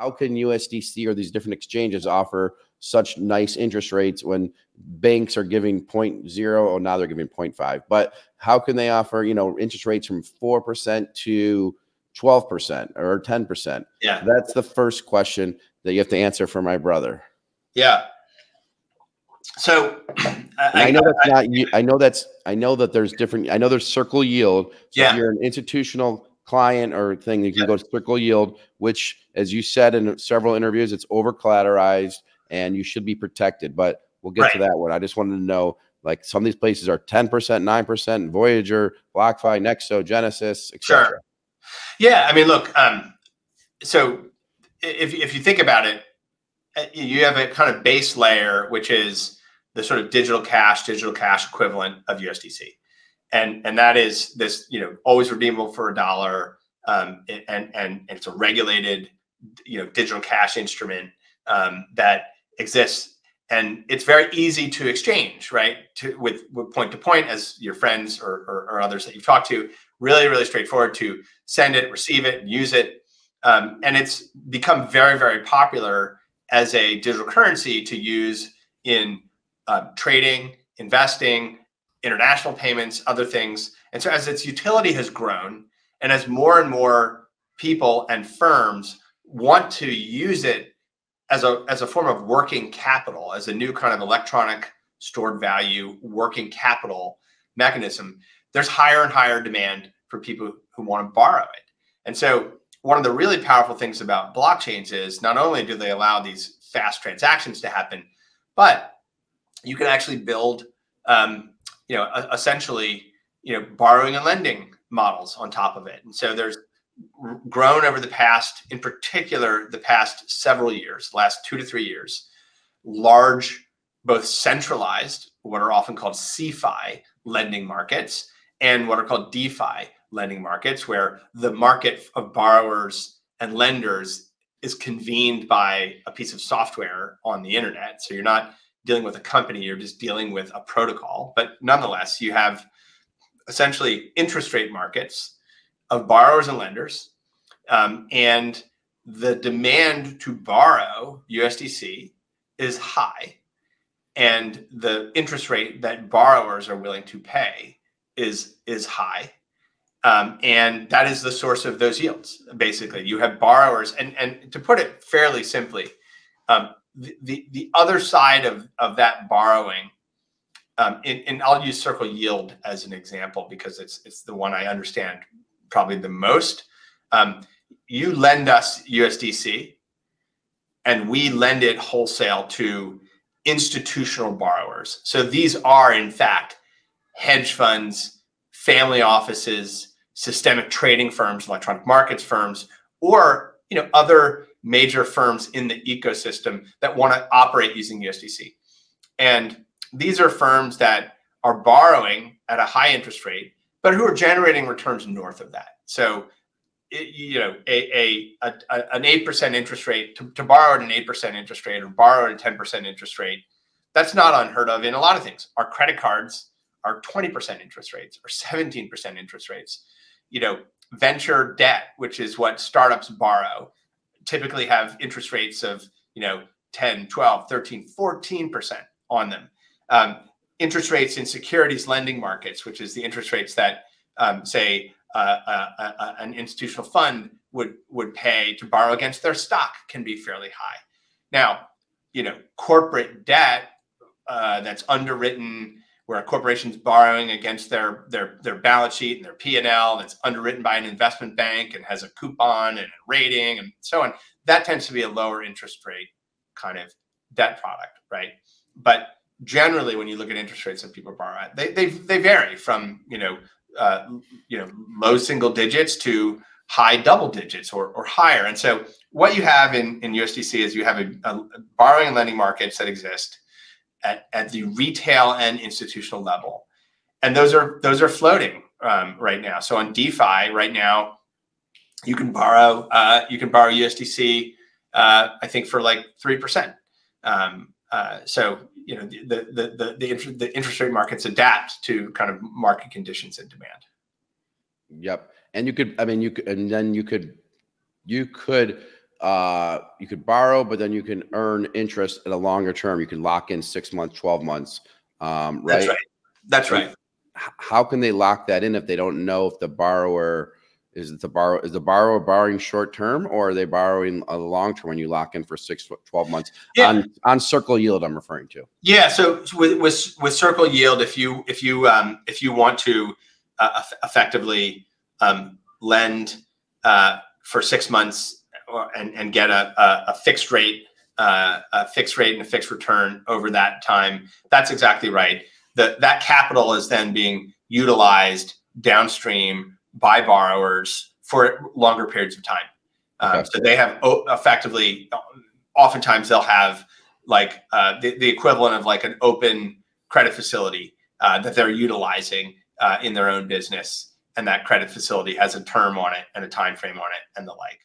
how can USDC or these different exchanges offer such nice interest rates when banks are giving 0.0 or now they're giving 0.5 but how can they offer you know interest rates from 4% to 12% or 10% yeah. That's the first question that you have to answer for my brother. Yeah. So I, I, know that's I, not i know that's i know that there's different i know there's circle yield. So yeah. if you're an institutional client or thing you can yeah. go to circle yield which as you said in several interviews it's over collateralized and you should be protected. But we'll get right. to that one. I just wanted to know like some of these places are 10%, 9%, Voyager, BlockFi, Nexo, Genesis, etc. Sure. Yeah. I mean, look, um, so if, if you think about it, uh, you have a kind of base layer, which is the sort of digital cash, digital cash equivalent of USDC. And, and that is this, you know, always redeemable for a dollar. Um, and, and, it's a regulated, you know, digital cash instrument um, that exists and it's very easy to exchange right to with, with point to point as your friends or, or, or, others that you've talked to really really straightforward to send it receive it use it um, and it's become very very popular as a digital currency to use in uh, trading investing international payments other things and so as its utility has grown and as more and more people and firms want to use it as a as a form of working capital, as a new kind of electronic stored value working capital mechanism, there's higher and higher demand for people who want to borrow it. And so one of the really powerful things about blockchains is not only do they allow these fast transactions to happen, but you can actually build, um, you know, essentially, you know, borrowing and lending models on top of it. And so there's grown over the past, in particular, the past several years, last two to three years, large, both centralized, what are often called CeFi lending markets, and what are called DeFi lending markets, where the market of borrowers and lenders is convened by a piece of software on the internet. So you're not dealing with a company, you're just dealing with a protocol. But nonetheless, you have essentially interest rate markets of borrowers and lenders. Um, and the demand to borrow USDC is high. And the interest rate that borrowers are willing to pay is, is high. Um, and that is the source of those yields. Basically, you have borrowers, and, and to put it fairly simply, um, the, the, the other side of, of that borrowing um, and, and, I'll use Circle Yield as an example because it's it's the one I understand probably the most. Um, you lend us USDC, and we lend it wholesale to institutional borrowers. So these are, in fact, hedge funds, family offices, systemic trading firms, electronic markets firms, or you know other major firms in the ecosystem that want to operate using USDC. And these are firms that are borrowing at a high interest rate but who are generating returns north of that. So, it, you know, a, a, a an eight percent interest rate to, to borrow at an eight percent interest rate or borrow at a ten percent interest rate, that's not unheard of in a lot of things. Our credit cards are twenty percent interest rates or seventeen percent interest rates. You know, venture debt, which is what startups borrow, typically have interest rates of you know 10 12 13 14% on them um, interest rates in securities lending markets, which is the interest rates that, um, say, uh, uh, uh, an institutional fund would would pay to borrow against their stock, can be fairly high. Now, you know, corporate debt uh, that's underwritten, where a corporation's borrowing against their their their balance sheet and their P and L, that's underwritten by an investment bank and has a coupon and a rating and so on. That tends to be a lower interest rate kind of debt product, right? But generally when you look at interest rates that people borrow at, they they, they vary from you know uh, you know low single digits to high double digits or, or higher. And so what you have in, in USDC is you have a, a borrowing and lending markets that exist at, at the retail and institutional level. And those are those are floating um, right now. So on DeFi right now, you can borrow uh, you can borrow USDC uh, I think for like three percent. Um, uh, so you know the the the the, the interest rate markets adapt to kind of market conditions and demand. Yep, and you could, I mean, you could, and then you could, you could uh, you could borrow, but then you can earn interest at a longer term. You can lock in six months, twelve months. Um, right? That's right. That's right. How can they lock that in if they don't know if the borrower is the borrow is the borrower borrowing short term or are they borrowing a long term when you lock in for six 12 months yeah. on on circle yield i'm referring to yeah so with with, with circle yield if you if you um, if you want to uh, effectively um, lend uh, for six months and, and get a, a, a fixed rate uh, a fixed rate and a fixed return over that time that's exactly right the, that capital is then being utilized downstream by borrowers for longer periods of time. Um, okay. So they have effectively, oftentimes they'll have like uh, the, the equivalent of like an open credit facility uh, that they're utilizing uh, in their own business, and that credit facility has a term on it and a time frame on it and the like.